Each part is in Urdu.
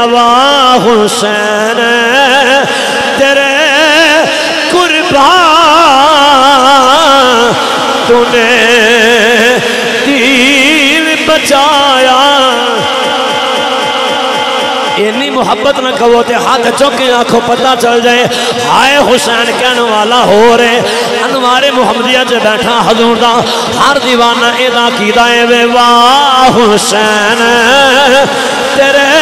واہ حسین، تیرے قربان تو نے دین بچایا۔ اتنی محبت نہ کہو تے ہاتھ چوکے آنکھوں پتہ چل جائے۔ ہائے حسین کہنے والا ہو رہے۔ انوار محمدیہ جے بیٹھا حضور دا۔ ہر دیوانہ ایدہ کی دائے وے واہ حسین، تیرے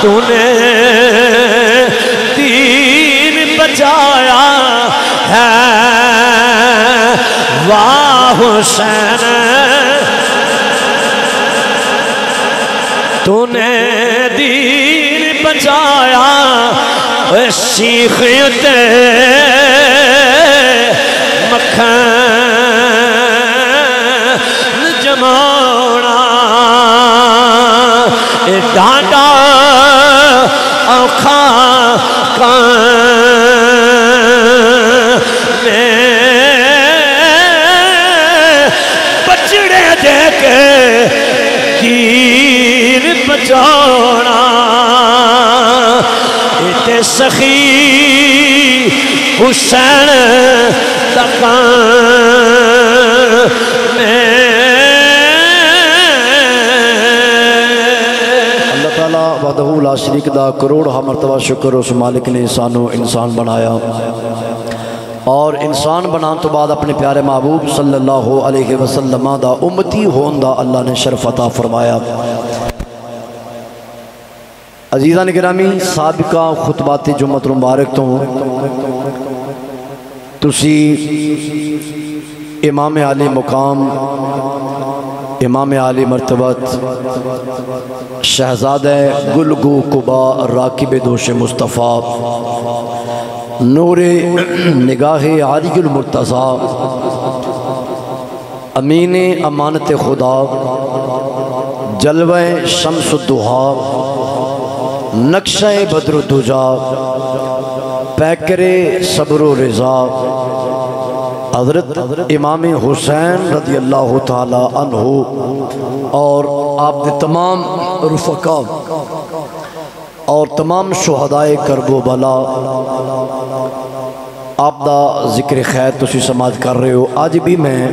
تو نے دین بچایا ہے۔ واہ حسین۔ تو نے دین بچایا اے شیخ تے مکھن جمانا۔ اے ڈانڈا اوکھا میں بچڑے دے کے دین بچانا تے سخی حسین تکان شریک دا کروڑ مرتبہ شکر اس مالک نے انسانو انسان بنایا۔ اور انسان بنان تو بعد اپنے پیارے محبوب صلی اللہ علیہ وسلم دا امتی ہون دا اللہ نے شرف عطا فرمایا۔ عزیزان گرامی، سابقہ خطبات جمعت مبارک تو تسی امام علی مقام امام علی مرتبت شہزادہ گلگو قبا راکب دوش مصطفیٰ نور نگاہ علی المرتضی امین امانت خدا جلوہ شمس الدہا نقشہ بدر الدجا پیکر صبر و رضا حضرت امام حسین رضی اللہ تعالی عنہ اور آپ نے تمام رفقا اور تمام شہدائے کرب و بلا، آپ دا ذکر خیر تسی سماج کر رہے ہو۔ آج بھی میں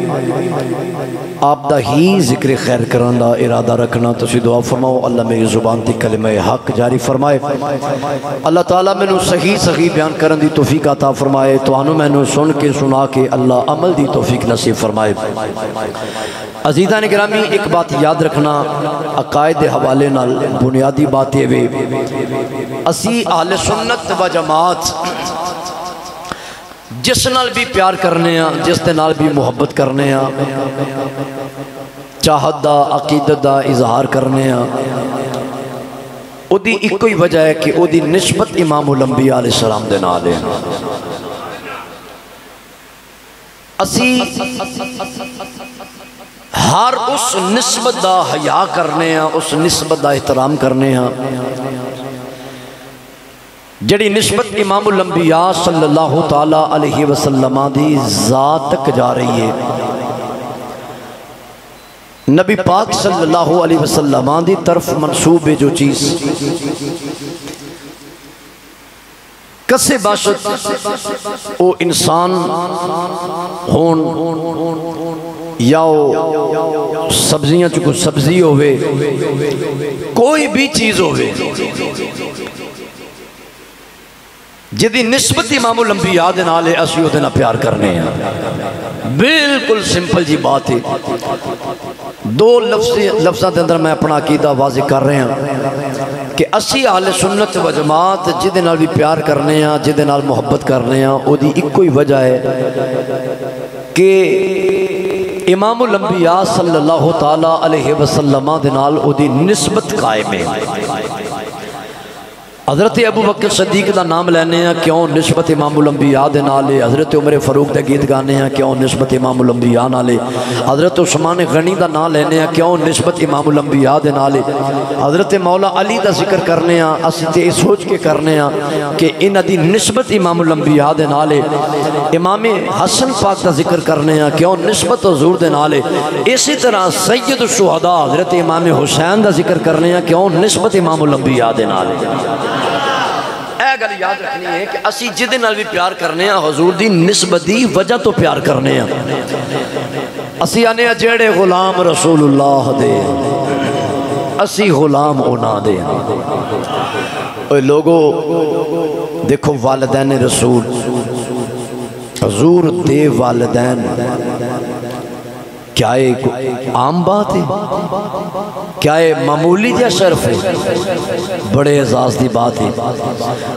آپ دا ہی ذکر خیر کرن دا ارادہ رکھنا، تسی دعا فرماؤ، اللہ میری زبان تی کلمہ حق جاری فرمائے۔ اللہ تعالیٰ میں نو صحیح صحیح بیان کرن دی توفیق عطا فرمائے۔ تو آنو میں نو سن کے سنا کے اللہ عمل دی توفیق نصیب فرمائے۔ عزیزہ نے گرامی، ایک بات یاد رکھنا، عقائد حوالے نال بنیادی باتیں وے اسی اہل سنت و جماعت جس نال بھی پیار کرنے ہیں جس دے نال بھی محبت کرنے ہیں چاہت دا، عقیدت دا اظہار کرنے ہیں او دی ایک کوئی وجہ ہے کہ او دی نسبت امام الانبیاء علیہ السلام دے نال ہے۔ اسی ہر اس نسبت دا حیاء کرنے ہیں اس نسبت دا احترام کرنے ہیں جڑی نسبت امام الانبیاء صلی اللہ تعالی علیہ وسلم دی ذات تک جا رہی ہے۔ نبی پاک صلی اللہ علیہ وسلم دی طرف منصوب ہے جو چیز۔ کسے باشد او انسان ہون یا او سبزیاں چکو سبزی ہوئے کوئی بھی چیز ہوئے جدی نسبت امام الانبیاء دے نالے اسی او دینا پیار کرنے ہیں۔ بالکل سمپل جی بات ہے۔ دو لفظاں دے اندر میں اپنا عقیدہ واضح کر رہے ہیں کہ اسی اہل سنت و جماعت جدے نال بھی پیار کرنے ہیں، جدے نال محبت کرنے ہیں، او دی ایک کوئی وجہ ہے کہ امام الانبیاء صلی اللہ تعالی علیہ وسلم دے نال او دی نسبت قائم ہے۔ حضرت ابو بکر صدیق دا نام لینے ہیں کیوں نسبت امام الانبیاء دے نالے؟ حضرت عمر فاروق دے گیت گانے ہیں کیوں نسبت امام الانبیاء نالے؟ حضرت عثمان غنی دا نام لینے ہیں کیوں نسبت امام الانبیاء دے نالے؟ حضرت مولا علی دا ذکر کرنے ہیں اسی تے سوچ کے کرنے ہیں کہ ان دی نسبت امام الانبیاء دے نالے۔ امام حسن پاک دا ذکر کرنے ہیں کیوں نسبت حضور دے نالے؟ اسی طرح سید الشہداء حضرت امام حسین دا ذکر کرنے ہیں کیوں نسبت امام الانبیاء دے نالے؟ اے گل یاد رکھنی ہے کہ اسی جدے نال بھی پیار کرنے ہیں حضور دی نسبت وجہ تو پیار کرنے ہیں اسی آنے ہیں غلام رسول اللہ دے۔ اسی غلام اونا دے۔ اے لوگو، دیکھو والدین رسول۔ حضور دے والدین، کیا ایک عام بات ہے؟ کیا یہ معمولی دیا شرف ہے؟ بڑے اعزاز دی بات ہے۔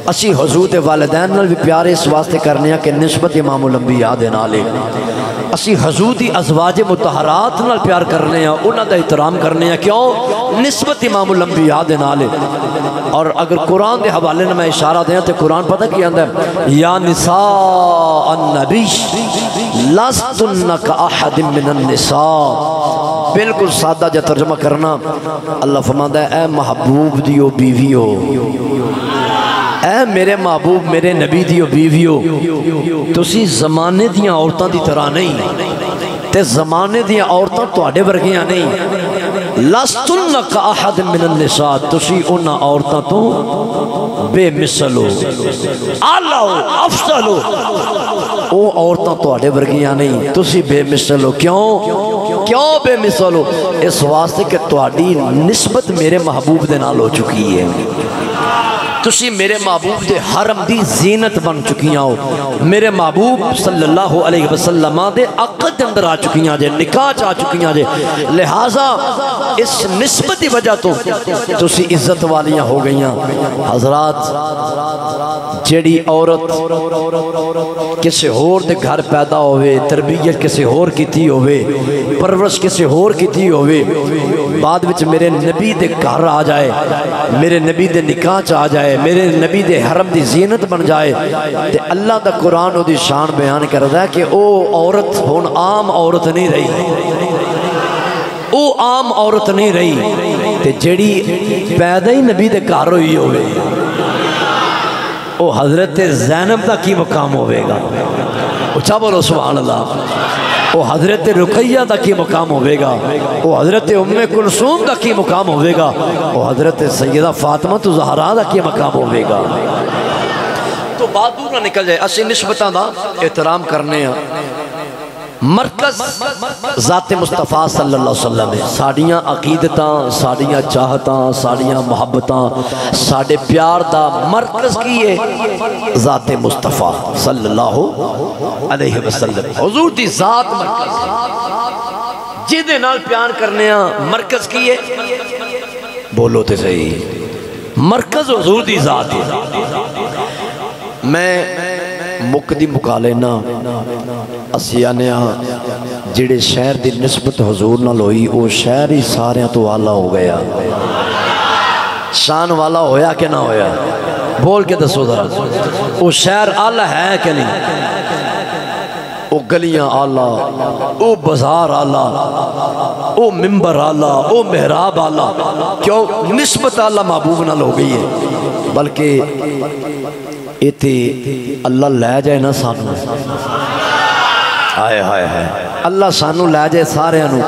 اسی حضور دے والدین نال بھی پیارے اس واسطے کرنے ہیں کہ نسبت امام الانبیاء دے نالے اسی حضور دی ازواج متحرات نال پیار کرنے ہیں، انہاں دا احترام کرنے ہیں۔ کیوں؟ نسبت امام الانبیاء دے نالے اور اگر قرآن دے حوالے نے میں اشارہ دیں تو قرآن پتہ کی اندر یا نساء النبی، لستن کا احد من النساء۔ بالکل سادہ جا ترجمہ کرنا۔ اللہ فرماتا ہے، اے محبوب دیو بیویو۔ اے میرے محبوب، میرے نبی دیو بیویو۔ تسی زمانے دیاں عورتاں دی طرح نہیں، تے زمانے دیاں عورتاں تواڈے ورگیاں نہیں۔ لستن کا احد من النساء، تسی انہاں عورتاں تو بے مثل ہو۔ اعلی ہو، افضل ہو۔ او عورتاں تواڈے ورگیاں نہیں، تسی بے مثل ہو۔ کیوں؟ کیوں بے مثل ہو اس واسطے کہ تہاڈی نسبت میرے محبوب دے نال ہو چکی ہے۔ تسی میرے محبوب دے حرم دی زینت بن چکیاں ہو۔ میرے محبوب صلی اللہ علیہ وسلم دے عقد اندر آ چکیاں جے نکاح چ آ چکیاں جے لہٰذا اس نسبت دی وجہ تو تسی عزت والیاں ہو گئیاں حضرات، جیڑی عورت کسی ہور دے گھر پیدا ہوئے، تربیت کسی ہور کیتی ہوئے، پرورش کسی ہور کیتی ہوئے، بعد وچ میرے نبی دے گھر آ جائے، میرے نبی دے نکاح چ آ جائے جائے، میرے نبی دے حرم دی زینت بن جائے۔ تے اللہ دا قرآن او دی شان بیان کردا ہے کہ او عورت، ہن عام عورت نہیں رہی۔ او عام عورت نہیں رہی۔ تے جیڑی پیدا ہی نبی دے گھر ہوئی ہوئے۔ او حضرت زینب دا کی مقام ہوئے گا؟ اچھا بولو، سبحان اللہ۔ وہ حضرت رقیہ دا کی مقام ہوئے گا وہ حضرت ام کلثوم دا کی مقام ہوئے گا وہ حضرت سیدہ فاطمہ تو زہرا دا کی مقام ہوئے گا تو بات دور نہ نکل جائے، اسی نسبتاں دا احترام کرنے ہیں۔ مرکز ذات مصطفیٰ صلی اللہ علیہ وسلم ہے۔ ساڑیاں عقیدتاں، ساڑیاں چاہتاں، ساڑیاں محبتاں، ساڑے پیار دا مرکز کی ہے ذات مصطفیٰ صلی اللہ علیہ وسلم۔ حضور دی ذات مرکز جیدے نال پیار کرنے ہیں مرکز کی ہے۔ بولو تے صحیح۔ مرکز حضور دی ذات ہے۔ میں مقدی مکالینا اسی آنے ہاں جڑے شہر دی نسبت حضور نہ لوئی وہ شہر ہی سارے تو آلہ ہو گیا شان والا ہویا کہ نہ ہویا بول کے دسو دا وہ شہر آلہ ہے کہ نہیں او گلیاں آلہ او بازار آلہ او ممبر آلہ او محراب آلہ کیوں نسبت آلہ محبوب نہ لو گئی ہے بلکہ اللہ لے جائے نا ہائے اللہ سانو لے جائے سارے انو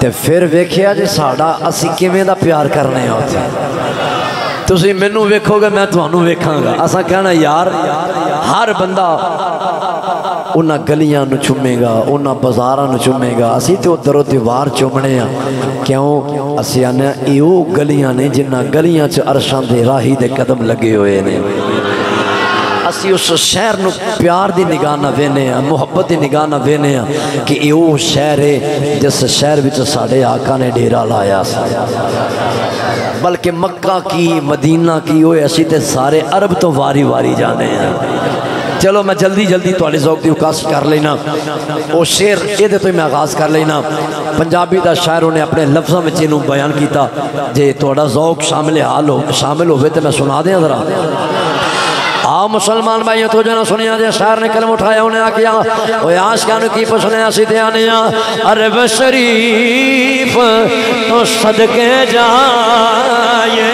تے پھر ویکھیا جے ساڑا اسی دا پیار کرنے ہوتے تسی مینوں ویکھو گے میں تانوں ویکھاں گا اسا کہنا یار ہر بندہ انہاں گلیاں چومے گا انہاں بازاراں نو چومے گا اسی تے ادھر دیوار چومنے ہیں کیوں اسی آنے ایو گلیاں نے جنہ گلیاں چ عرشاں دے راہی دے قدم لگے ہوئے اسی اس شہر نو پیار دی نگاہ نہ وینے ہیں محبت دی نگاہ نہ وینے ہیں کہ ایو شہر ہے جس شہر وچ ساڑے آقا نے ڈیرا لایا بلکہ مکہ کی، مدینہ کی ہوئے اسی تے سارے عرب تو واری واری جانے ہیں۔ چلو میں جلدی جلدی تھوڑے ذوق دی اکاس کر لینا۔ وہ شعر یہ تو میں آغاز کر لینا۔ پنجابی دا شاعر نے اپنے لفظوں میں چینوں بیان کیتا۔ جے تھوڑا ذوق شامل حال ہو، شامل ہوئے تو میں سنا دیں ذرا۔ آؤ مسلمان بھائیوں تو جنا سنیا جے شاعر نے کلم اٹھایا، انہیں آکیا وہ آشکانو کی پسنے آسی دیانیا عرب شریف، تو صدقے جائے۔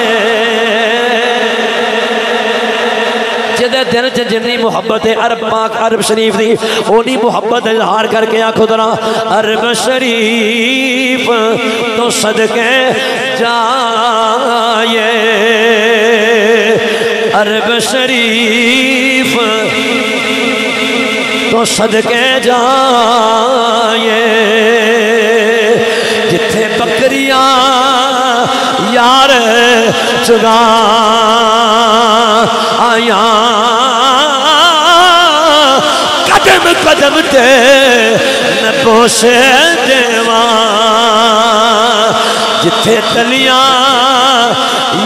جدے دل چ جنی محبت ہے عرب پاک، عرب شریف دی، اونی محبت اظہار کر کے آکھو درا عرب شریف، تو صدقے جائے۔ عرب شریف تو صدقے جائے۔ جتھے بکریاں یار چگا آیا قدم قدم تے نبوسے دیوان جتھے تلیاں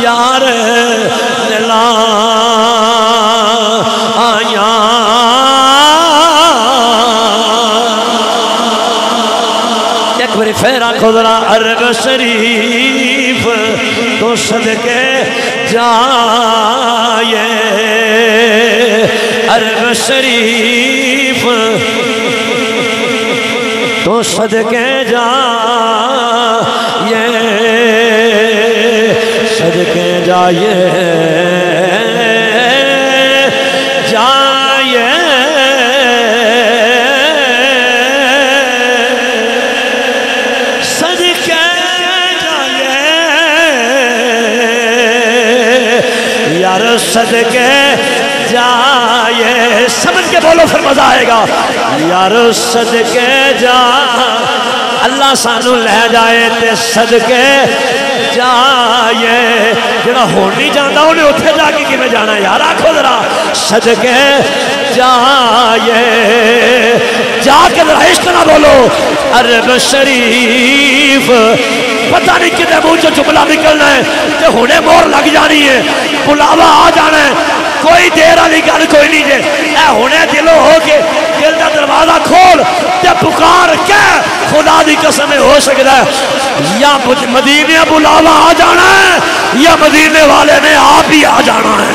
یار نلا ایک بری پھر عرب شریف تو صدقے جائے۔ عرب شریف تو صدقے جائے۔ صدقے جائے۔ صدقے جائے۔ سمجھ کے بولو پھر مزہ آئے گا۔ یار، صدقے جا۔ اللہ سانو لے جائے تے صدقے جائے۔ جڑا ہون نہیں جانا انہیں اتھے جا کے کیوں جانا؟ یار آکھو ذرا، صدقے جائے۔ جا کے ذرا عشق نہ بولو۔ عرب شریف، پتہ نہیں کدھے منہ جو جملہ نکلنا ہے، تے ہونے مور لگ جانی ہے، بلاوا آ جانا ہے۔ کوئی دیر والی گل کوئی نہیں جے اے ہونے دلوں ہو کے دل کا دروازہ کھول تے پکار کے خدا دی قسم ہو سکتا ہے۔ یا مدینے بلاوا آ جانا ہے یا مدینے والے نے آپ ہی آ جانا ہے۔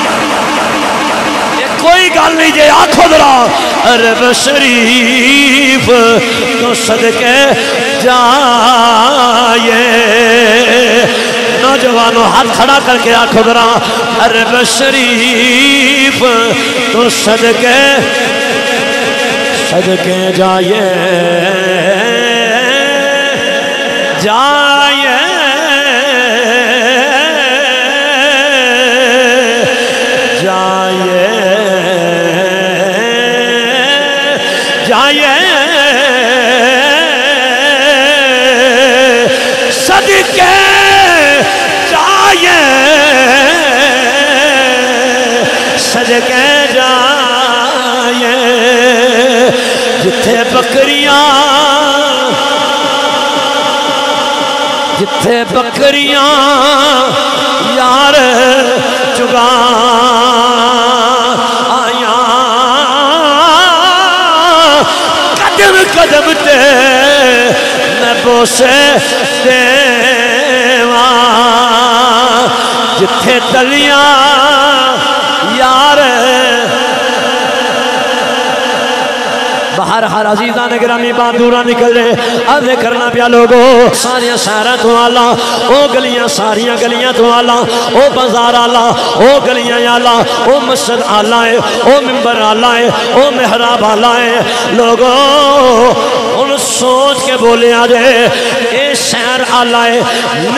کوئی گل نہیں جی، جے آنکھو درا عرب شریف تو صدقے جائے۔ نوجوانوں ہاتھ کھڑا کر کے آنکھو درا عرب شریف تو صدقے صدقے جائے۔ جائے صدقے جائے، جتھے بکریاں جتھے بکریاں، یار چگا آیا قدم قدم تے میں بوسے دیواں، جتھے تلیاں یار ہر ہر عزیزان گرامی باندورا نکل رہے عرض کرنا پیا لوگو سارے سارا تو آلہ، او گلیاں ساریاں گلیاں تو آلہ، او بازار آلہ، او گلیاں آلہ، او مسجد آلہ ہے، او ممبر آلہ ہے، او محراب آلہ ہے۔ لوگو سوچ کے بولے، آجے، اے شہر آلہ ہے،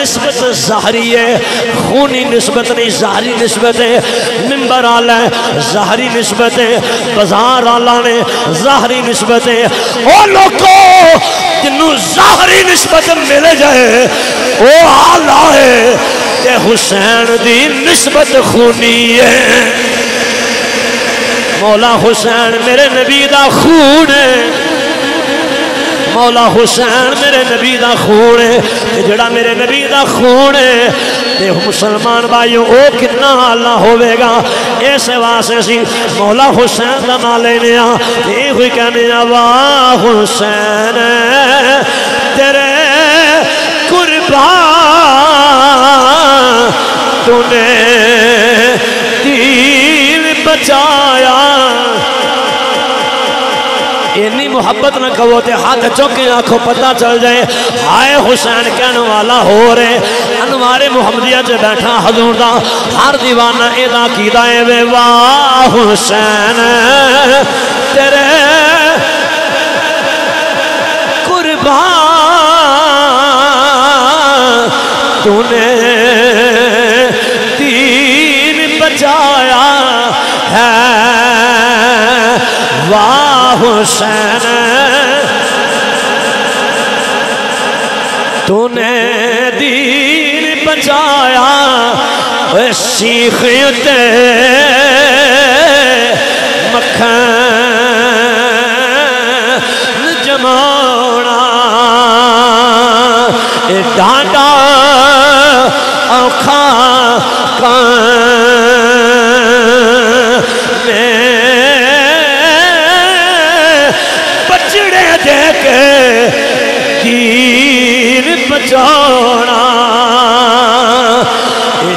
نسبت ظاہری ہے، خونی نسبت نہیں ظاہری نسبت ہے ممبر آلہ ہے ظاہری نسبت ہے، بازار آلہ نے ظاہری نسبت ہے۔ او لوگو جنہوں ظاہری نسبت ملے جائے، او آلہ ہے کہ حسین دی نسبت خونی ہے۔ مولا حسین میرے نبی دا خون ہے۔ مولا حسین میرے نبی دا خون ہے جڑا میرے نبی دا خون ہے تے مسلمان بھائیو، او کتنا اللہ ہوئے گا؟ اس واسطے سی مولا حسین دا نام لینے آ یہ ہوئی کہنے آ، واہ حسین، تیرے قربان تو نے دین بچایا۔ اینی محبت نہ کہو تے ہاتھ چوکے آنکھوں پتہ چل جائے۔ ہائے حسین کہنے والا ہو رہے؟ انوار محمدیہ چے بیٹھا حضور دا، ہر دیوانہ ایدہ کی دائے وے، واہ حسین، تیرے قربان تو نے دین بچایا ہے۔ واہ حسین۔ تو نے دین بچایا اے سیخ تے۔ مکھن جمانا۔ اے ڈانڈا اوکھا میں کے کیر بچانا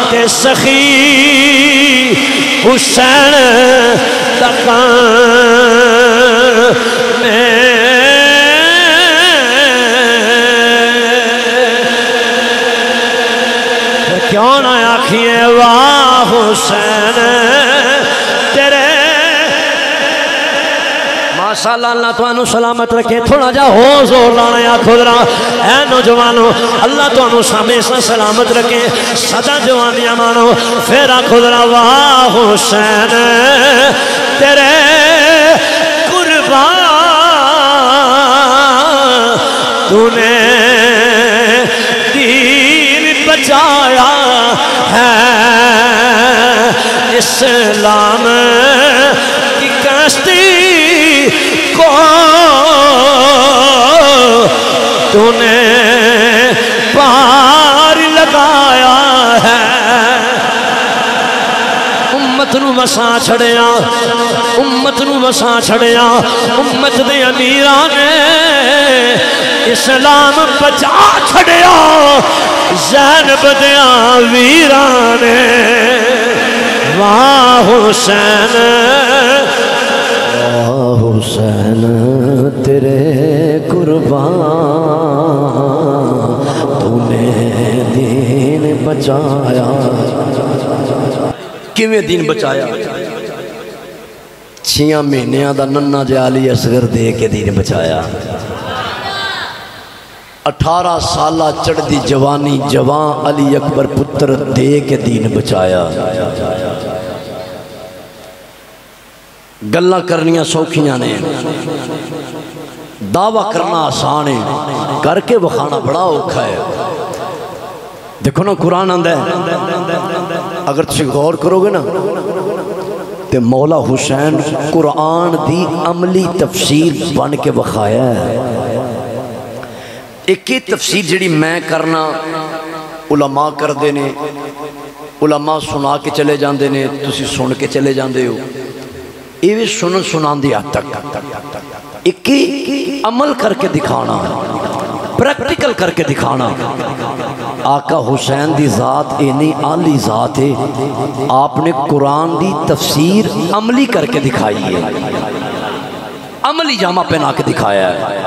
تے سخی حسین تکان میں کیوں نہ آکھیے واہ حسین۔ ماشاءاللہ اللہ تو سلامت رکھے، تھوڑا جا ہو زور لانا یا خدرا اے نوجوانو اللہ تو ہمیشہ سلامت رکھے۔ صدا جوانیاں مانو، پھر خدرا واہ حسین، تیرے قربان تو نے دین بچایا ہے۔ اسلام کو تو نے پار لگایا ہے امت نو وسا چھڑیا امت نو وسا چھڑیا امت دے امیران نے اسلام بچا چھڑیا زینب دیا ویران واہ حسین واہ حسین، تیرے قربان تو نے دین بچایا۔ کیویں دین بچایا؟ چھیاں مہینیاں دا ننہ جالی اصغر دے کے دین بچایا۔ اٹھارہ سالہ چڑھ دی جوانی جوان علی اکبر پتر دے کے دین بچایا۔ گلہ کرنیاں سوکھیاں نے۔ دعویٰ کرنا آسان ہے۔ کر کے بخانا بڑا اوکھا ہے۔ دیکھو نا قرآن اندہ ہے۔ اگر تسی غور کرو گے نا، تے مولا حسین قرآن دی عملی تفسیر بن کے بخایا ہے۔ ایک ہی تفسیر جڑی میں کرنا، علماء کر دینے علماء سنا کے چلے جاندے نے، تسی سن کے چلے جاندے ہو۔ یہ سنن سنان دی حد تک۔ ایک ہی عمل کر کے دکھانا، پریکٹیکل کر کے دکھانا۔ آقا حسین دی ذات اینی آلی ذات ہے۔ آپ نے قرآن دی تفسیر عملی کر کے دکھائی ہے۔ عملی جامع پہنا کے دکھایا ہے۔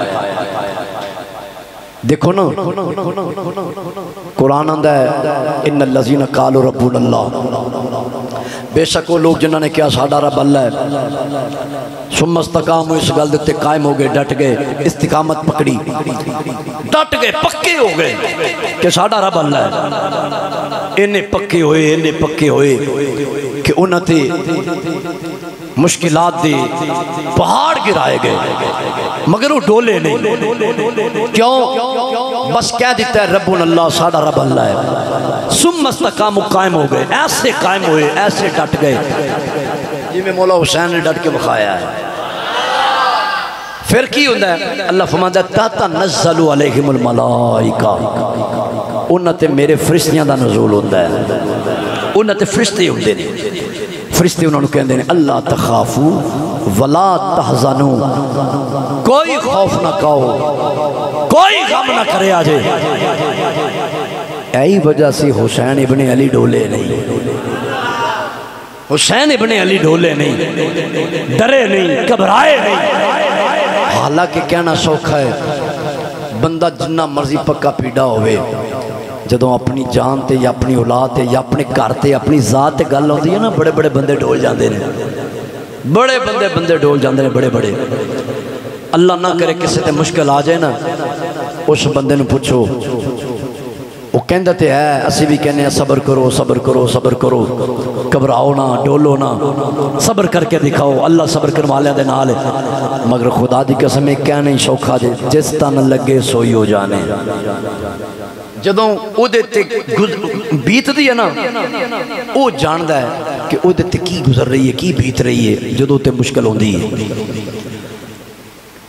دیکھو نا، قرآن اندہ ہے، ان اللذین قالوا ربون اللہ. بے شک وہ لوگ جنہوں نے کیا ساڑھا رب اللہ ہے۔ سم استقام اس گل دیتے قائم ہو گئے، ڈٹ گئے، استقامت پکڑی۔ ڈٹ گئے، پکے ہو گئے کہ ساڑھا رب اللہ ہے۔ انہیں پکے ہوئے انہیں پکے ہوئے کہ انہوں تے مشکلات دی پہاڑ گرائے گئے، مگر وہ ڈولے نہیں۔ کیوں؟ بس کہہ دیتا ہے رب اللہ ساڑھا رب اللہ ہے۔ سم مستقام قائم ہو گئے۔ ایسے قائم ہوئے، ایسے ڈٹ گئے۔ جی میں مولا حسین نے ڈٹ کے بخایا ہے۔ پھر کی ہوندہ ہے؟ اللہ فرماتا ہے تاتا نزلو علیہم الملائکہ۔ انہوں تے میرے فرشتیاں دا نزول ہوندہ ہے۔ انہوں تے فرشتے ہوندے نہیں فرشتے انہوں نے کہندے ہیں اللہ تخافو ولا تحزنو۔ کوئی خوف نہ کہو، کوئی غم نہ کرے آجے۔ ایہی وجہ سے حسین ابن علی ڈولے نہیں۔ حسین ابن علی ڈولے نہیں۔ ڈرے نہیں، گھبرائے نہیں۔ حالانکہ کہنا سوکھا ہے، بندہ جنہ مرضی پکا پیڑا ہوئے۔ جدوں اپنی جان تے یا اپنی اولاد تے یا اپنے گھر تے اپنی ذات تے گل ہوندی ہے نا، بڑے بڑے بندے ڈول جاندے نے۔ بڑے بندے بندے ڈول جاندے نے، بڑے بڑے۔ اللہ نہ کرے کسی تے مشکل آ جائے نا، اس بندے نے پوچھو۔ وہ کہندہ تے ہے، اسی بھی کہنے ہیں، صبر کرو صبر کرو صبر کرو۔ گھبراؤ نہ، ڈولو نہ۔ صبر کر کے دکھاؤ، اللہ صبر کروا دے نال۔ مگر خدا دی قسم کہنے ہی سوکھا دے، جس تن لگے سوئی ہو جانے۔ جدوں او دے تے بیت دی ہے نا او جاندہ ہے کہ او دے تے کی گزر رہی ہے کی بیت رہی ہے جدوں تے مشکل ہوندی ہے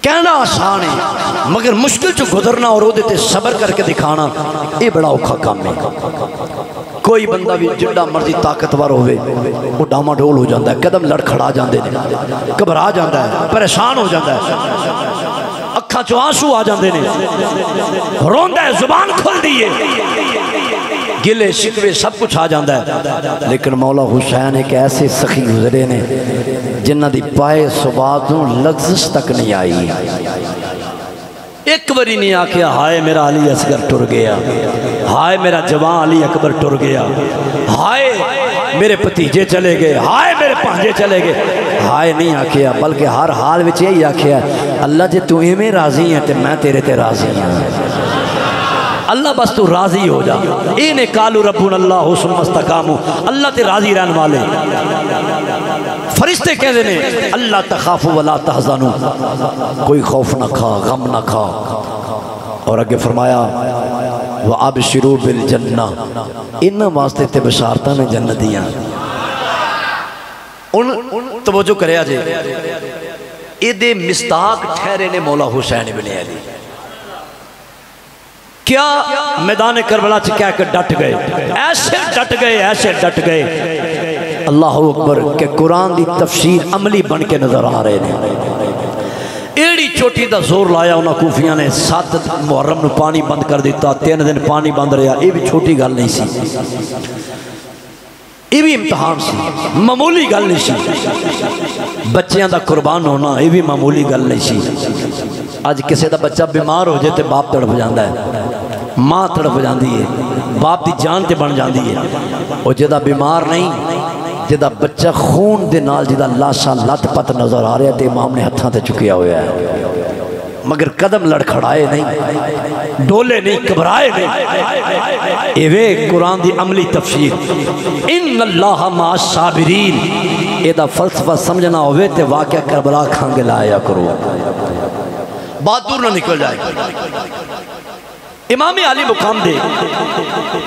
کہنا آسان ہے مگر مشکل جو گزرنا اور وہ صبر کر کے دکھانا یہ بڑا اوکھا کام ہے کوئی بندہ بھی جڑا مرضی طاقتور ہوئے وہ ڈاما ڈول ہو جاندہ ہے قدم لڑ کھڑا جاندے نے گھبرا جاندہ ہے پریشان ہو جاندہ ہے اکھاں چو آنسو آ جاندے نے روندہ ہے زبان کھل دیئے گلے شکوے سب کچھ آ جاندہ ہے لیکن مولا حسین ایک ایسے سخی گزرے نے جنہ دی پائے صباتوں لگزش تک نہیں آئی ایک بری نہیں آکیا ہائے میرا علی اصغر ٹر گیا ہائے میرا جوان علی اکبر ٹر گیا ہائے میرے پتیجے چلے گئے ہائے میرے پانجے چلے گئے ہائے نہیں آکیا بلکہ ہر حال وچ یہی آکیا اللہ جے تو ایمیں راضی ہیں تے میں تیرے تے راضی ہیں اللہ بس تو راضی ہو جا۔ اینے کالو ربون اللہ حسن مستقامو۔ اللہ تے راضی رہن والے۔ فرشتے کہہ دینے اللہ تخافو ولا تحزانو کوئی خوف نہ کھا، غم نہ کھا۔ اور اگے فرمایا وَعَبْشِرُوا بِالْجَنَّةِ۔ انہا واسطے تے بشارتہ نے جنتیاں ان توجہ کرے آجے۔ اے دے مستاق ٹھہرے نے مولا حسین بن علی۔ کیا میدان کربلا چھ کہ ڈٹ گئے؟ ایسے ڈٹ گئے، ایسے ڈٹ گئے۔ اللہ اکبر کہ قرآن دی تفسیر عملی بن کے نظر آ رہے ہیں ایڑی چوٹی دا زور لایا انہا کوفیاں نے۔ سات محرم نو پانی بند کر دیتا، تین دن پانی بند رہا یہ بھی چھوٹی گل نہیں سی۔ یہ بھی امتحان سی۔ معمولی گل نہیں سی۔ بچیاں دا قربان ہونا، یہ بھی معمولی گل نہیں سی۔ آج کسی دا بچہ بیمار ہو جائے تے باپ تڑپ جاندہ ہے۔ ماں تڑپ جاندی ہے۔ باپ دی جان تے بن جاندی ہے۔ اور جدہ بیمار نہیں جدہ بچہ خون دے نال جدہ لاشا لت پت نظر آ رہا ہے تے امام نے ہتھاں تے چکیا ہویا ہے۔ مگر قدم لڑکھڑائے نہیں، ڈولے نہیں کبرائے نہیں۔ ایوے قرآن دی عملی تفسیر۔ ان اللہ ما صابرین ایدہ فلسفہ سمجھنا ہوئے تے واقعہ کربلا کھانگے لایا کرو۔ بات دور نہ نکل جائے۔ امام علی مقام دے۔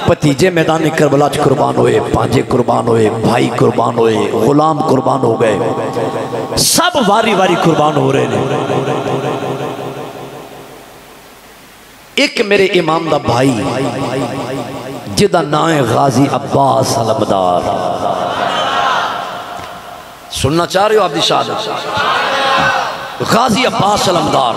پتیجے میدان کربلا چ قربان ہوئے، پانجے قربان ہوئے، بھائی قربان ہوئے، غلام قربان ہو گئے۔ سب واری واری قربان ہو رہے ہیں ایک میرے امام دا بھائی جدا نائے غازی عباس علمدار۔ سننا چاہ رہے ہو آپ دی شہادت؟ غازی عباس علمدار۔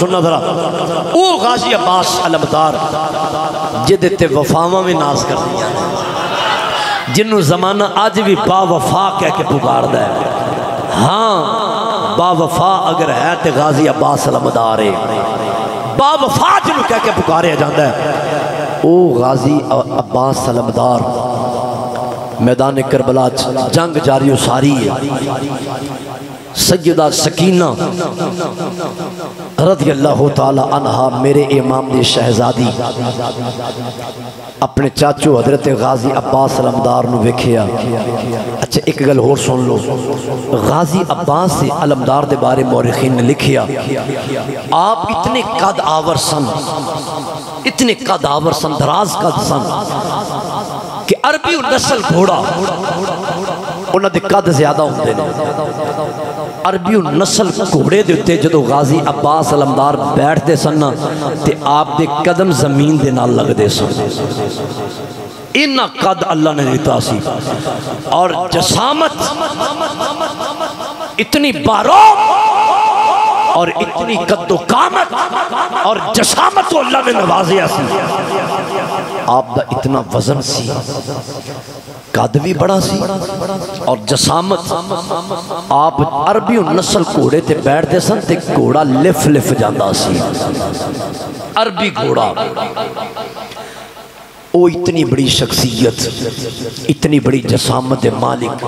سننا ذرا۔ او غازی عباس علمدار، جدے تے وفاواں میں ناز کر دیا جنوں زمانہ آج بھی با وفا کہہ کے پکار ہے۔ ہاں با وفا اگر ہے تے غازی عباس علمدار ہے۔ با وفا جنوں کہہ کے پکاریا جاندہ ہے۔ او غازی عباس علمدار میدان کربلا جنگ جاری و ساری ہے۔ سیدہ سکینہ رضی اللہ تعالی عنہ میرے امام دی شہزادی اپنے چاچو حضرت غازی عباس علمدار نو وکھیا اچھا ایک گل اور سن لو۔ غازی عباس سے علمدار دے بارے مورخین نے لکھیا، آپ اتنے قد آور سن، اتنے قد آور سن، دراز قد سن۔ کہ عربی نسل گھوڑا انہاں دے قد زیادہ ہوندے نے۔ عربی نسل گھوڑے دے ہوتے جدو غازی عباس علمدار بیٹھ دے سننا تے آپ دے قدم زمین دے نال لگ دے سن۔ انہ قد اللہ نے دیتا سی۔ اور جسامت اتنی بارو اور اتنی قد و قامت اور جسامت کو اللہ نے نوازیا سی۔ آپ دا اتنا وزن سی قد بھی بڑا سی اور جسامت۔ آپ عربی و نسل کوڑے تے بیٹھ دے سن تے کوڑا لف لف جاندہ سی۔ عربی کوڑا او اتنی بڑی شخصیت، اتنی بڑی جسامت مالک۔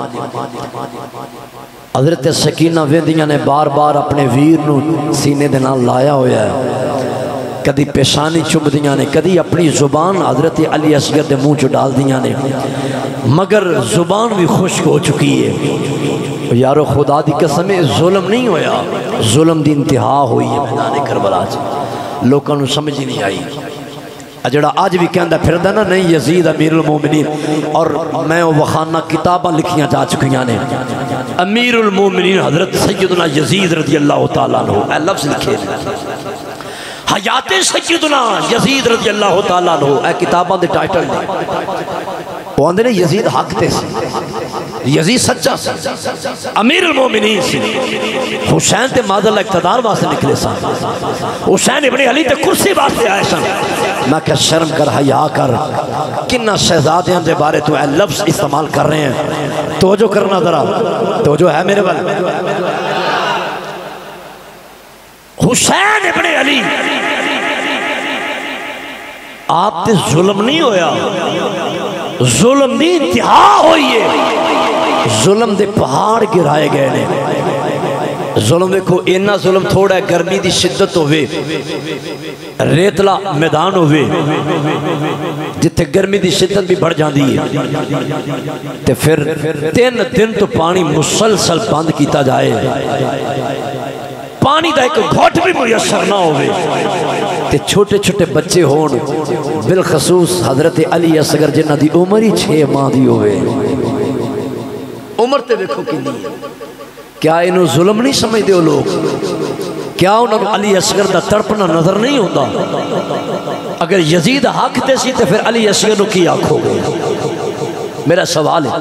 حضرت سکینہ ویندیاں نے بار بار اپنے ویر نو سینے دے نال لایا ہویا ہے۔ کدی پیشانی چوب دیاں نے، کدی اپنی زبان حضرت علی اصغر دے منہ چ ڈال دیاں نے۔ مگر زبان بھی خشک ہو چکی ہے۔ یارو خدا دی قسم ظلم نہیں ہویا۔ ظلم دی انتہا ہوئی ہے میدان کربلا چ۔ لوکاں نو سمجھ نہیں آئی۔ جڑا آج بھی کہندہ پھر دینا نہیں یزید امیر المومنین۔ اور میں وخانہ کتابہ لکھیاں جا چکیاں نے۔ امیر المومنین حضرت سیدنا یزید رضی اللہ تعالیٰ عنہ۔ اے لفظ لکھے۔ حیات سیدنا یزید رضی اللہ تعالیٰ عنہ۔ اے کتابہ دے ٹائٹل نے وہ اندھے نے یزید حق تے سے یزید سچا سی امیر المومنین سی۔ حسین تے مادر اقتدار واسے نکلے سن۔ حسین ابن علی تے کرسی واسے آئے سن۔ میں کہ شرم کر، حیا کر۔ کنہ شہزادیاں دے بارے تو اے لفظ استعمال کر رہے ہیں۔ توجہ کرنا ذرا۔ توجہ ہے میرے بل حسین ابن علی۔ آپ تے ظلم نہیں ہویا۔ ظلم دی انتہا ہوئی ہے۔ ظلم دے پہاڑ گرائے گئے نے۔ ظلم دیکھو اینا ظلم تھوڑا ہے، گرمی دی شدت ہوئے ریتلا میدان ہوئے جتے گرمی دی شدت بھی بڑھ جاندی ہے۔ تے پھر تین دن تو پانی مسلسل بند کیتا جائے۔ پانی دا ایک گھوٹ بھی میسر نہ ہوئے تے چھوٹے چھوٹے بچے ہون، بالخصوص حضرت علی اصغر جنہ دی عمر ہی چھ ماہ دی ہوئے عمر تے دیکھو کنی ہے؟ کیا انہوں ظلم نہیں سمجھ دیو لوگ؟ کیا انہوں علی اصغر دا تڑپنا نظر نہیں ہوتا اگر یزید حق دے سی تے پھر علی اصغر نو کی آنکھ ہو گئے میرا سوال ہے،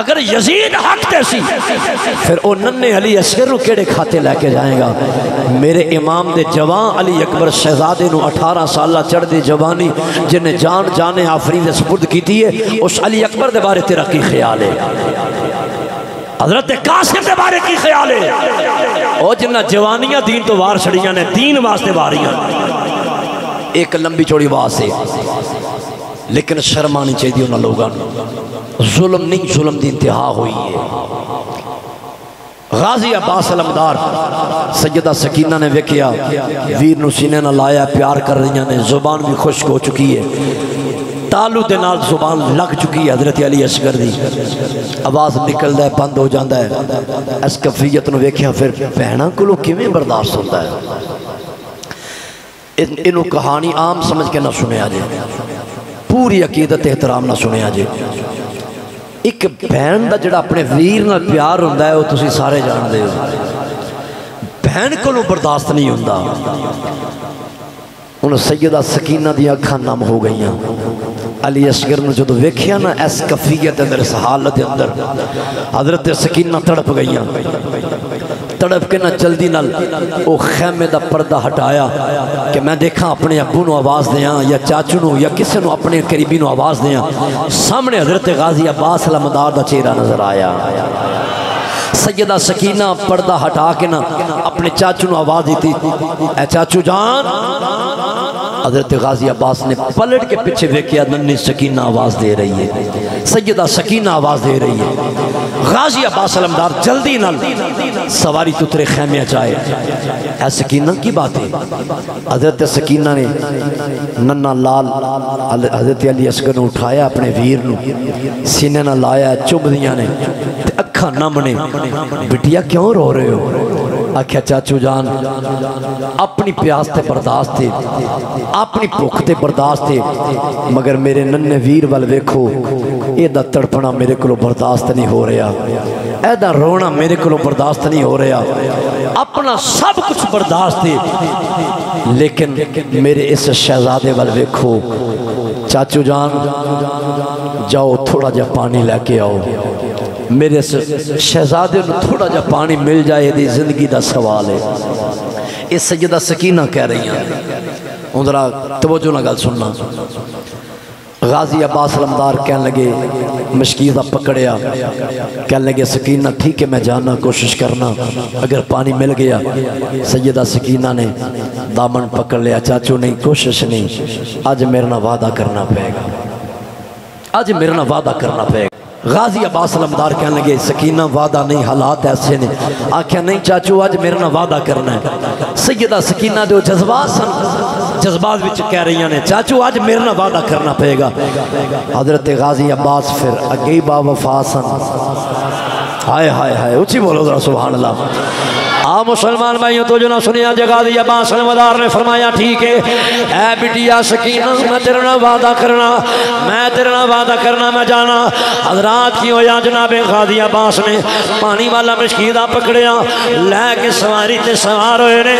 اگر یزید حق تے سی، پھر او ننے علی اصغر نو کیڑے کھاتے لے کے جائیں گا؟ میرے امام دے جوان علی اکبر شہزادے نو اٹھارہ سالہ چڑھ دے جوانی، جنہیں جان جانے آفرین دے سپرد کی ہے، اس علی اکبر دے بارے تیرا کی خیال ہے؟ حضرت قاسم دے بارے کی خیال ہے؟ او جنہ جوانیاں دین تو وار چھڑیاں نے، دین واسطے واریاں ایک لمبی چوڑی باس ہے لیکن شرمانی چاہیے انہا لوگاں ظلم نہیں، ظلم دی انتہا ہوئی ہے۔ غازی عباس علمدار سیدہ سکینہ نے وکیا ویر نو سینے نہ لایا، پیار کر رہی نے، زبان بھی خشک ہو چکی ہے۔ تالو دے نال زبان لگ چکی ہے حضرت علی اصغر دی۔ آواز نکل ہے، بند ہو جاندہ ہے۔ اس کفیت نو ویکھیا، پھر پہنا کلو کیویں برداشت ہوتا ہے؟ انہوں کہانی عام سمجھ کے نہ سنے آجے۔ پوری عقیدت احترام نہ سنے آجے جی۔ ایک بہن دا جڑا اپنے ویر نہ پیار ہوندہ ہے، وہ تسی سارے جان دے ہو۔ بہن کو برداشت نہیں ہوندہ انہوں سیدہ سکینہ دی اکھاں نام ہو گئی ہیں علی اصغر نے جدو ویکھیا نا، اس کفیت اندر، اس حالت اندر حضرت سکینہ تڑپ گئی ہیں تڑپ کے نہ جلدی نل او خیمے دا پردہ ہٹایا کہ میں دیکھا اپنے ابو نو آواز دیاں یا چاچو نو یا کسی نو اپنے قریبی نو آواز دیاں سامنے حضرت غازی عباس علمدار دا چہرہ نظر آیا سیدہ سکینہ پردہ ہٹا کے نا اپنے چاچو نو آواز دیتی اے چاچو جان حضرت غازی عباس نے پلٹ کے پیچھے ویکیا ننی سکینہ آواز دے رہی ہے سیدہ سکینہ آواز دے رہی ہے غازی عباس علمدار جلدی نل سواری تو ترے خیمے چاہے اے سکینہ کی بات ہے؟ حضرت سکینہ نے ننہ لال حضرت علی اسگر نے اٹھایا اپنے ویر نو۔ سینے نہ لایا چب دیاں نے اکھا نمنے بٹیا کیوں رو رہے ہو؟ آکھیا، چاچو جان، اپنی پیاس تے برداشت تے اپنی بھوک تے برداشت تے مگر میرے ننے ویر وال ویکھو اے دا تڑپنا میرے کلو برداشت نہیں ہو رہا اے دا رونا میرے کلو برداشت نہیں ہو رہا اپنا سب کچھ برداشت تے لیکن میرے اس شہزادے وال ویکھو چاچو جان جاؤ تھوڑا جا پانی لے کے آؤ میرے شہزادے نو تھوڑا جا پانی مل جائے دی زندگی دا سوال ہے اس سیدہ سکینہ کہہ رہی ہیں اندرا توجہ نہ گل سننا غازی عباس علمدار کہنے لگے مشکیزہ پکڑیا۔ کہنے لگے، سکینہ ٹھیک ہے، میں جانا کوشش کرنا۔ اگر پانی مل گیا، سیدہ سکینہ نے دامن پکڑ لیا۔ چاچو نہیں، کوشش نہیں۔ آج میرے وعدہ کرنا پہے گا۔ آج میرے وعدہ کرنا پہے گا۔ غازی عباس علمدار کہنے لگے، سکینہ وعدہ نہیں، حالات ایسے نے۔ آکھیا، نہیں چاچو، آج میرے وعدہ کرنا ہے۔ سیدہ سکینہ جو جذبات سن۔ جذبات وچ کہہ رہی ہیں چاچو آج میرے نہ وعدہ کرنا پہے گا۔ حضرت غازی عباس پھر اگئی با وفا سن۔ ہائے ہائے ہائے اچھی بولو ذرا، سبحان اللہ۔ آ، مسلمان بھائیوں، تو جو نہ سنیا جگہ دیا باسن مدار نے فرمایا، ٹھیک ہے۔ اے بیٹیا سکینہ، میں تیرے نہ وعدہ کرنا، میں تیرے نہ وعدہ کرنا، میں جانا۔ حضرات کی ہویا جناب غازی عباس نے؟ پانی والا مشکیدہ پکڑیا، لے کے سواری تے سوار ہوئے نے۔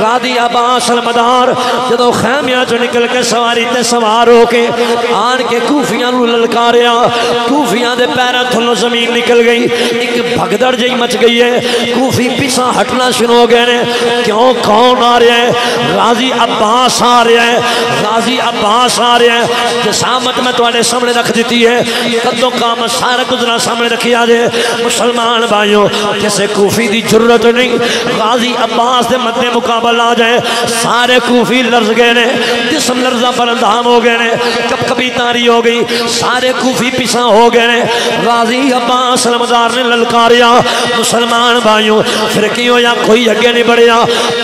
غازی عباس المدار جدو خیمیاں جو نکل کے سواری تے سوار ہو کے آن کے کوفیاں نو للکاریا، کوفیاں دے پیرہ تھلو زمین نکل گئی۔ ایک بھگدڑ جئی مچ گئی ہے، کوفی پیسا ہٹنا شروع ہو گئے نے۔ کیوں؟ کون آ رہے ہیں؟ غازی عباس آ رہے ہیں۔ غازی عباس آ رہے ہیں۔ جسامت میں توانے سامنے رکھ دیتی ہے۔ قدوں کام سارا گزرا سامنے رکھی آجے مسلمان بھائیوں کسے کوفی دی جرت نہیں۔ غازی عباس دے مدے مقابل آ جائے۔ سارے کوفی لرز گئے نے۔ جسم لرزہ پر اندام ہو گئے نے۔ کب کبھی تاری ہو گئی۔ سارے کوفی پیسا ہو گئے نے۔ غازی عباس رمضان نے للکاریا۔ مسلمان بھائیوں پھر کیوں یا کوئی اگے نہیں بڑھیا۔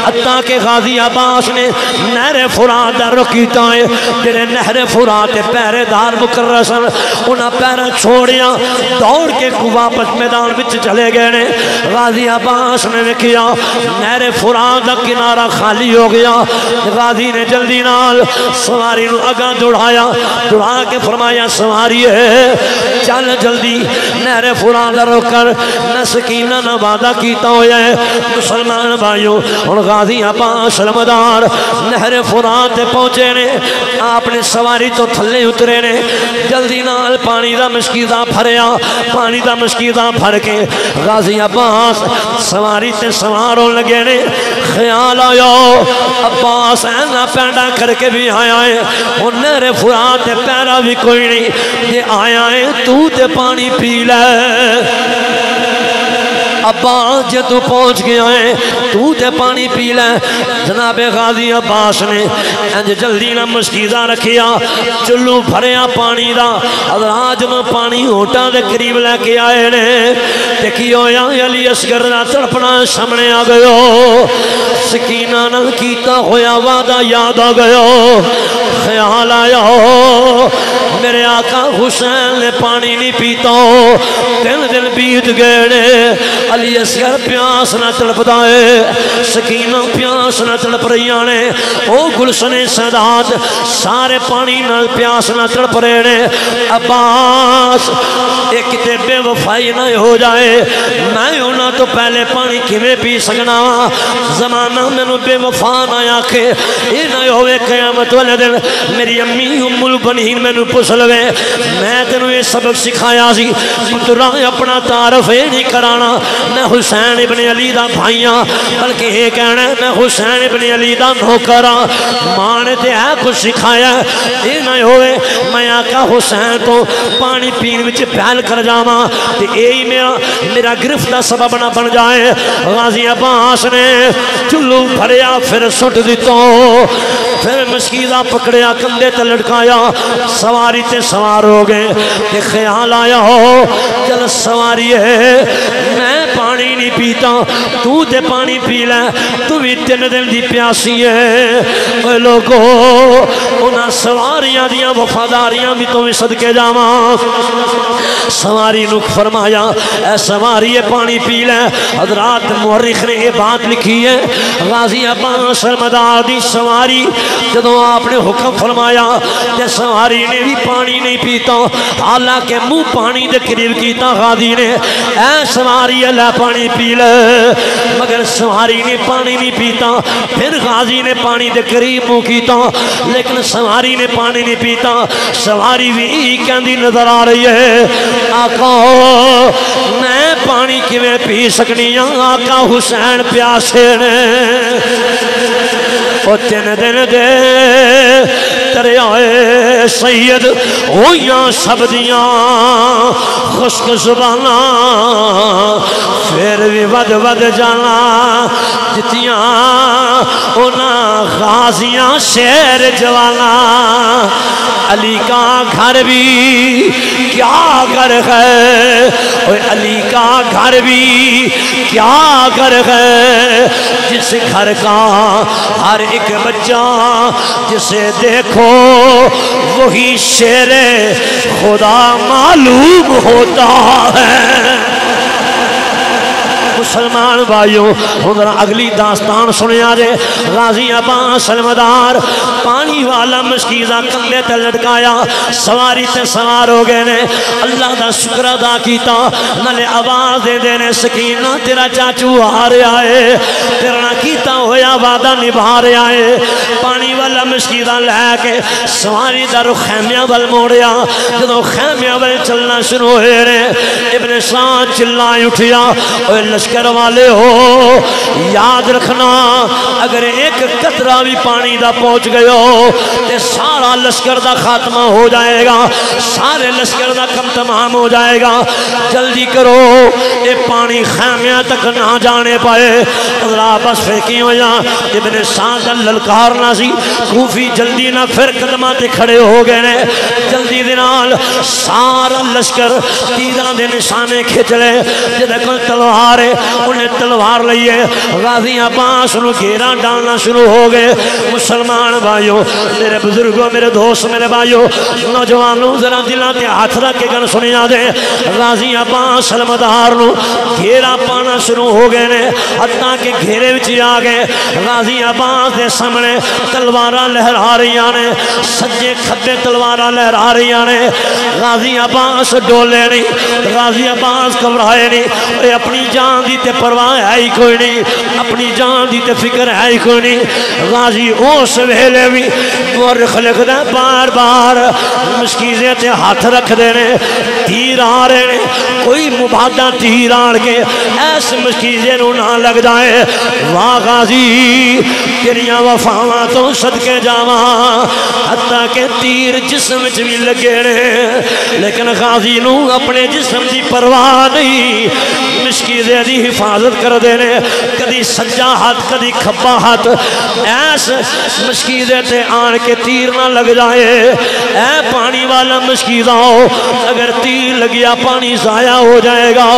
حتیٰ کہ غازی عباس نے نہر فرات در رکیتا ہے جنہیں نہر فرات پیرے دار مقرر سن، انہاں پیرے چھوڑیا دوڑ کے کو واپس میدان بچ چلے گئے نے۔ غازی عباس نے لکھیا نہر فرات دا کنارہ خالی ہو گیا۔ غازی نے جلدی نال سواری نو اگاں دوڑایا۔ دوڑا کے فرمایا سواری ہے چل جلدی، نہر فرات در رکر نہ سکینہ نہ وعدہ کیتا ہویا ہے۔ مسلمان بھائیوں اور غازی عباس رمضان نہر فرات پہنچے نے آپ نے سواری تو تھلے اترے نے، جلدی نال پانی دا مشکیدہ پھریا، پانی دا مشکیدہ پھر کے غازی عباس سواری تے سواروں لگے نے، خیال آیا، عباس اینا پینڈا کر کے بھی آیا ہے اور نہر فرات پیرا بھی کوئی نہیں یہ آیا ہے تو تے پانی پی لے۔ عباس جے تو پہنچ گیا ہے، تو تے پانی پی لے۔ جناب غازی عباس نے انج جلدی نہ مشکیزہ رکھیا چلو بھریا پانی دا۔ حضرات میں پانی ہوٹا دے قریب لے کے آئے نے دیکھیو یا علی اسگر نہ تڑپنا سامنے آ گئے سکینہ نہ کیتا ہویا وعدہ یاد آ گئے خیال آیا ہو، میرے آقا حسین نے پانی نہیں پیتا دن دن بیت گئے علی اسگر پیاس نہ تڑپ دائے، سکینہ پیاس نہ تڑپ رہی آنے او گلسن سداد سارے پانی نہ پیاس نہ تڑپ رہے نے۔ عباس، ایک تے بے وفائی نہ ہو جائے۔ میں ہونا تو پہلے پانی کیویں پی سکنا؟ زمانہ میں نو بے وفا نہ آکھے۔ یہ نہ ہوئے قیامت والے دن میری امی ام البنین میں نو پوچھ لوے۔ میں تینوں یہ سبق سکھایا سی۔ پترا، اپنا تعارف یہ نہیں کرانا۔ میں حسین ابن علی دا بھائیاں، بلکہ یہ کہنا ہے میں حسین ابن علی دا نوکر ہاں ماں نے تے ہے کچھ سکھایا یہ نہ ہوئے، میں آقا حسین تو پانی پین وچ پھیل کر جاواں۔ تے یہی میرا میرا گرفت دا سبب نہ بن جائے۔ غازی عباس نے چلو پھڑیا پھر سٹ دیتا پھر مسکیدہ پکڑیا کندے تے لڑکایا سواری تے سوار ہو گئے۔ کہ خیال آیا، ہو، چل سواری ہے، میں پانی نہیں پیتا، تو تے پانی پی لے۔ تو بھی تین دن دی پیاسی ہے۔ اے لوگو، انہاں سواریاں دیاں وفاداریاں بھی تو بھی صدقے جاواں۔ سواری نک فرمایا، اے سواری پانی پی لے۔ حضرات مورخ نے یہ بات لکھی ہے۔ غازی عباس المدار دی سواری جدو آپ نے حکم فرمایا تے سواری نے بھی پانی نہیں پیتا، حالانکہ منہ پانی دے قریب کیتا غازی نے۔ اے سواری اللہ پانی پی لے۔ مگر سواری نے پانی نہیں پیتا، پھر غازی نے پانی دے قریب منہ کیتا، لیکن سواری نے پانی نہیں پیتا۔ سواری بھی کہندی نظر آ رہی ہے، آقا، میں پانی کیویں پی سکنی ہوں آقا حسین پیاسے نے۔ او تین دن دے دریائے سید ہویاں سب دیاں خشک زبانا پھر بھی ود ود جانا جتیاں اونا غازیاں شیر جوانا علی کا گھر بھی کیا گھر ہے؟ اوے علی کا گھر بھی کیا گھر ہے؟ جس گھر کا ہر ایک بچہ جسے دیکھو، وہی شیر خدا معلوم ہوتا ہے۔ مسلمان بھائیوں ہوں اگلی داستان سنیا جے۔ غازی عباس سلمدار، پانی والا مشکیزہ کندے تے لٹکایا، سواری تے سوار ہو گئے نے۔ اللہ دا شکر ادا کیتا نلے آواز دے دینے سکینہ تیرا چاچو آ رہا ہے تیرا کیتا ہویا، وعدہ نبھا رہا ہے۔ پانی والا مشکیزہ لے کے سواری دا رخ خیمیاں بل موڑیا۔ جدو خیمیاں بل چلنا شروع ہوئے نے، ابن سان چلائیں اٹھیا اوے لشکر والے ہو۔ یاد رکھنا، اگر ایک قطرہ بھی پانی دا پہنچ گئے ہو، تے سارا لشکر دا خاتمہ ہو جائے گا، سارے لشکر دا کم تمام ہو جائے گا۔ جلدی کرو، اے پانی خیمیاں تک نہ جانے پائے۔ حضرات، بس پھر کی ہو جا ابن سان للکار نہ سی۔ کوفی جلدی نہ پھر قدمہ تے کھڑے ہو گئے نے۔ جلدی دنال سارا لشکر تیران دے نشانے کھچ لے، جدہ کوئی تلوار ہے انہیں تلوار لئیے غازی عباس انہوں گھیرا ڈالنا شروع ہو گئے۔ مسلمان بھائیوں میرے بزرگوں، میرے دوست، میرے بھائیوں نوجوانوں، ذرا دلہ کے ہاتھ رکھ کے گن سنیا دے غازی عباس سلمدار نو گھیرا پانا شروع ہو گئے نے۔ حتیٰ کہ گھیرے وچی آگئے غازی عباس دے سامنے تلوارہ لہرا رہی آنے سجے کھبے تلوارہ لہرا رہی آنے غازی عباس ڈولے نہیں غازی عباس گھبرائے نہیں۔ اپنی جان دی تے پرواہ ہے ہی کوئی نہیں، اپنی جان دی تے فکر ہے ہی کوئی نہیں۔ غازی اس ویلے بھی مورخ لکھ دے بار بار مشکیزیں تے ہاتھ رکھ دے نے، تیر آ رہے نے۔ کوئی مبادہ تیر آن کے ایس مشکیزیں نو نہ لگ جائے واہ غازی، تیریاں وفاواں تو صدقے جاواں۔ حتیٰ کہ تیر جسم چ بھی لگے نے، لیکن غازی نو اپنے جسم دی پرواہ نہیں۔ مشکیزیں دی حفاظت کر دینے کدی سجا ہاتھ، کدی کھبا ہاتھ۔ ایس مشکیزیں تے آن کے تیر نہ لگ جائے۔ اے پانی والا مشکیزہ ہو، اگر تیر لگیا پانی ضائع ہو جائے گا۔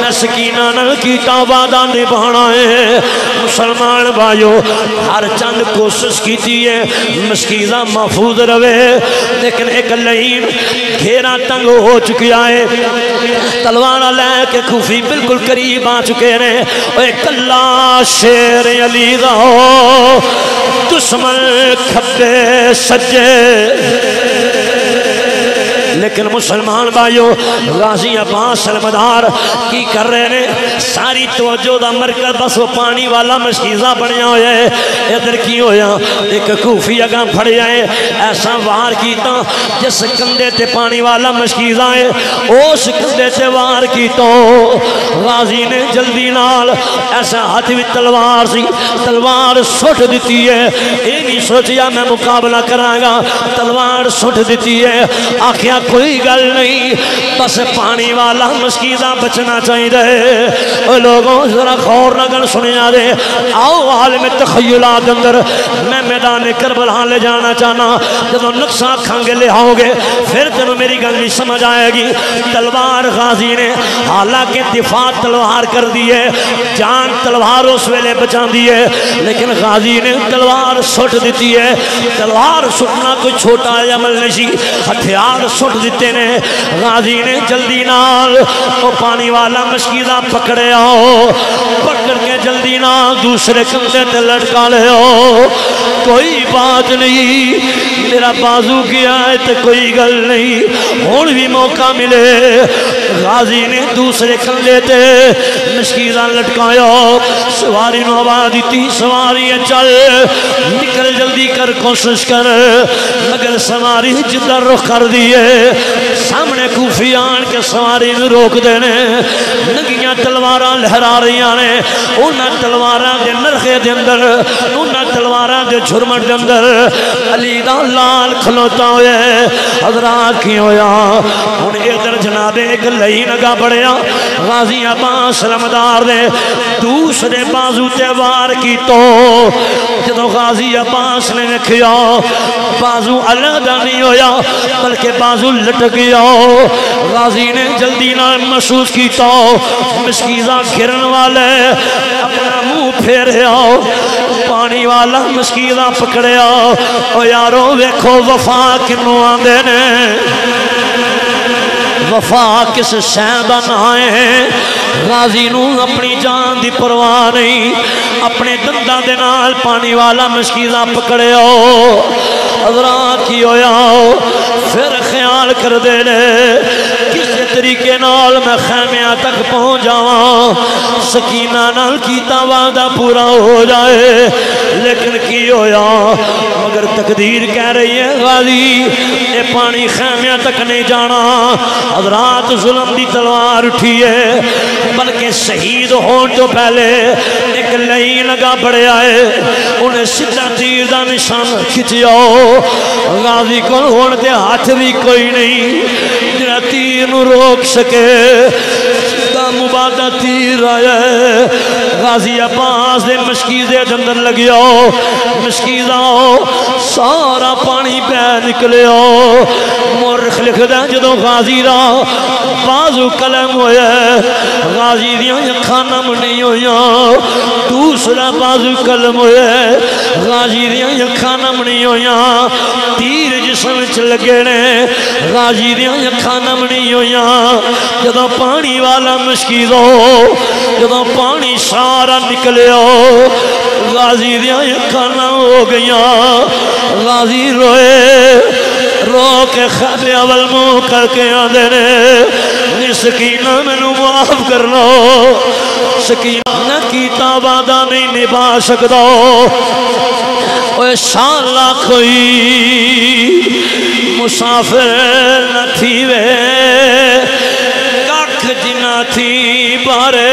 نہ سکینہ، نہ کیتا وعدہ نبھانا ہے۔ مسلمان بھائیو، ہر چند کوشش کیتی ہے مشکیزہ محفوظ روے لیکن ایک لئین گھیرا تنگ ہو چکیا ہے۔ تلوارہ لے کے خوفی پر بالکل قریب آ چکے نے۔ اے کلا شیر علی دا دشمن کھبے سجے۔ لیکن مسلمان بھائیو، غازی عباس سلمدار کی کر رہے نے ساری توجہ دا مرکز، بس وہ پانی والا مشکیزہ بنیا ہویا ہے۔ ادھر کی ہویا؟ ایک کوفی اگاں پھڑ جائے ایسا وار کیتا جس کندے تے پانی والا مشکیزہ ہے۔ اس کندے تے وار کیتا۔ غازی نے جلدی نال ایسا ہاتھ بھی تلوار سی، تلوار سٹ دیتی ہے۔ یہ نہیں سوچیا میں مقابلہ کرائے گا، تلوار سٹ دیتی ہے۔ آخیا کوئی گل نہیں، بس پانی والا مسکیدہ بچنا چاہی دے لوگوں، ذرا خور نگل سنیا دے آؤ عالم تخیلات اندر۔ میں میدان کربلا لے جانا چاہنا۔ جب نقصہ کھانگے لے آؤ گے، پھر تنو میری گل بھی سمجھ آئے گی۔ تلوار غازی نے حالانکہ دفاع تلوار کر دیئے جان تلوار اس ویلے بچان دیئے لیکن غازی نے تلوار سٹ دیتی ہے۔ تلوار سٹنا کوئی چھوٹا عمل نشی ہتھیار سٹ دیتے نے۔ غازی نے جلدی نال وہ پانی والا مشکیدہ پکڑے آؤ پکڑ کے جلدی نال دوسرے کندے تے لٹکا لے آؤ کوئی بات نہیں، میرا بازو کیا ہے تو کوئی گل نہیں۔ ہون بھی موقع ملے۔ غازی نے دوسرے کندے تے مشکیدہ لٹکایا سواری نو آواز دیتی، سواری چل۔ نکل جلدی کر، کوشش کر۔ مگر سواری جدر رخ کر دیئے۔ سامنے کوفی آن کے سواری نو روک دینے نگیاں تلواراں لہرا رہی آنے انہاں تلواراں دے نرخے دے اندر، انہاں تلواراں دے جھرمٹ دے اندر علی دا لال کھلوتا ہوئے۔ حضرات کی ہویا؟ ان ادھر جناب ایک لئی نگا بڑھیا، غازی عباس رمدار دے دوسرے بازو تے وار کی تو جدو غازی عباس نے کھیا بازو علیحدہ نہیں ہویا، بلکہ بازو لٹ گیا غازی نے جلدی نہ محسوس کیتا مسکیزہ گھرن والے اپنا منہ پھیرے آؤ پانی والا مسکیزہ پکڑے آؤ او یارو ویکھو وفا کنو آندے نے۔ وفا کس شہدہ نائے ہیں۔ غازی نو اپنی جان دی پرواہ نہیں۔ اپنے دندہ دے نال پانی والا مشکیزہ پکڑے ہو۔ حضرات کی ہویا ہو۔ خیال کر دینے طریقے نال میں خیمیاں تک پہنچ جاواں، سکینہ نال کیتا وعدہ پورا ہو جائے۔ لیکن کی ہویا؟ مگر تقدیر کہہ رہی ہے غازی یہ پانی خیمیاں تک نہیں جانا۔ حضرات ظلم دی تلوار اٹھی ہے، بلکہ شہید ہون تو پہلے ایک لئی لگا بڑے آئے انہیں سدھا تیر دا نشان کھچیا۔ غازی کو ہون دے ہاتھ بھی کوئی نہیں جنہ تیر نو روک سکے۔ سدھا مبادہ تیر آیا ہے۔ غازی عباس دے مشکیزے جندر لگیا مشکیزہ سارا پانی پہ نکلے مورخ لکھ دیں جدو غازی را بازو قلم ہویا غازی دیاں یکھا نم نہیں ہویا دوسرا بازو قلم ہویا غازی دیاں یکھا نم نہیں ہویا تیر جسم چ لگے نے، غازی دیاں یکھا نم نہیں ہویا جدو پانی والا مشکیز ہو جدو پانی سارا نکلے ہو، غازی دیاں یکھا ہو گیا غازی روئے، رو کے خیب اول منہ کر کے آدھے نے۔ سکینہ میں نو معاف کر لو سکینہ کیتا وعدہ نہیں نبا سکتا اوہ شاءاللہ کوئی مسافر نہ تھی وے ککھ جنہ تھی بارے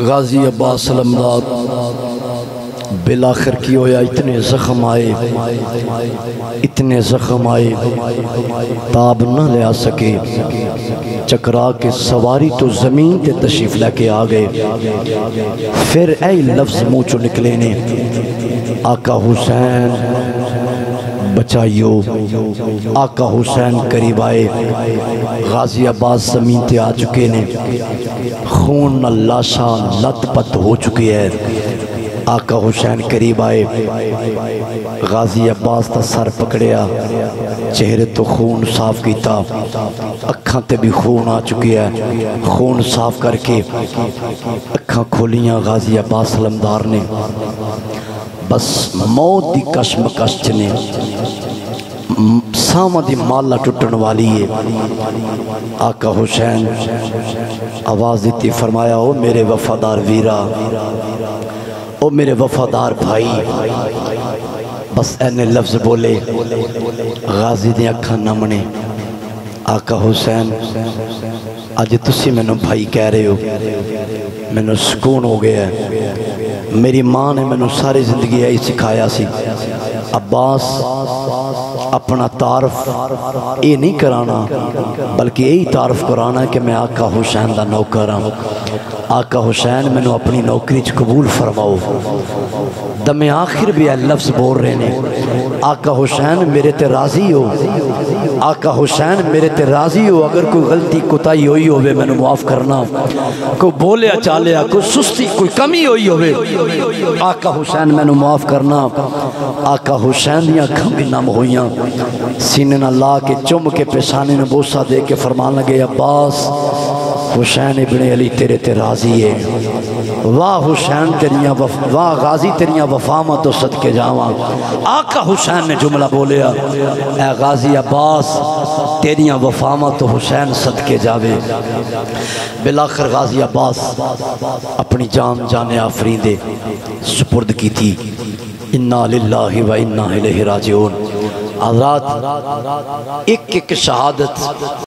غازی عباس سلمدار بلاخر کی ہویا، اتنے زخم آئے، اتنے زخم آئے، تاب نہ لے آ سکے۔ چکرا کے سواری تو زمین تے تشریف لے کے آگئے پھر اے لفظ موچو نکلے نے، آقا حسین، بچائیو، آقا حسین قریب آئے۔ غازی عباس زمین تے آ چکے نے۔ خون نہ لاشا لت پت ہو چکے ہے۔ آقا حسین قریب آئے۔ غازی عباس تا سر پکڑیا، چہرے تو خون صاف کیتا۔ اکھاں تے بھی خون آ چکی ہے۔ خون صاف کر کے اکھاں کھولیاں غازی عباس علمدار نے۔ بس موت دی کشم کشچ نے سامہ دی مالا ٹوٹن والی ہے۔ آقا حسین، آواز دیتی فرمایا، او میرے وفادار ویرا او میرے وفادار بھائی، بس اینے لفظ بولے، غازی دیں اکھا نمنے آقا حسین، آج تسی میں نو بھائی کہہ رہے ہو میں نو سکون ہو گیا ہے۔ میری ماں نے میں ساری زندگی یہی سکھایا سی۔ عباس، اپنا تعارف یہ نہیں کرانا، بلکہ یہی تعارف کرانا کہ میں آقا حسین دا نوکر ہوں آقا حسین میں اپنی نوکری چ قبول فرماؤ۔ دم آخر بھی اے لفظ بول رہے نے۔ آقا حسین میرے تے راضی ہو۔ آقا حسین میرے تے راضی ہو، اگر کوئی غلطی کتائی ہوئی ہوئے، میں نے معاف کرنا۔ کوئی بولیا چالیا، کوئی سستی، کوئی کمی ہوئی ہوئے۔ آقا حسین میں نے معاف کرنا۔ آقا حسین دیاں کھمبی نم ہویاں سینے نہ لا کے، چم کے پیسانے نے بوسا دے کے فرمان لگے، عباس، حسین ابن علی تیرے تے راضی ہے۔ واہ حسین تیریاں وف... واہ غازی تیریاں وفامت و صدقے جاواں۔ آقا حسین نے جملہ بولیا، اے غازی عباس، تیریاں وفامت و حسین صدقے جاوے۔ بلاخر غازی عباس اپنی جان جانے آفرین دے سپرد کی تھی انا للہ و انا الیہ راجعون۔ آزاد ایک ایک شہادت